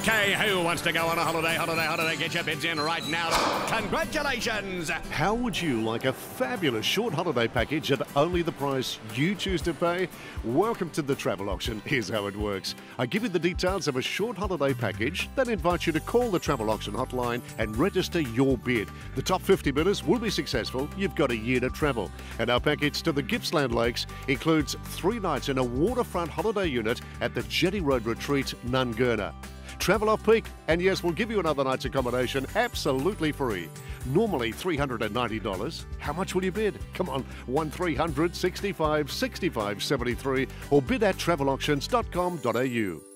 Okay, who wants to go on a holiday, holiday, holiday? Get your bids in right now. Congratulations! How would you like a fabulous short holiday package at only the price you choose to pay? Welcome to the travel auction. Here's how it works I give you the details of a short holiday package, then invite you to call the travel auction hotline and register your bid. The top 50 bidders will be successful. You've got a year to travel. And our package to the Gippsland Lakes includes three nights in a waterfront holiday unit at the Jetty Road Retreat, Nungurner. Travel off peak, and yes, we'll give you another night's accommodation absolutely free. Normally $390. How much will you bid? Come on, 1 300 65 65 73 or bid at travelauctions.com.au.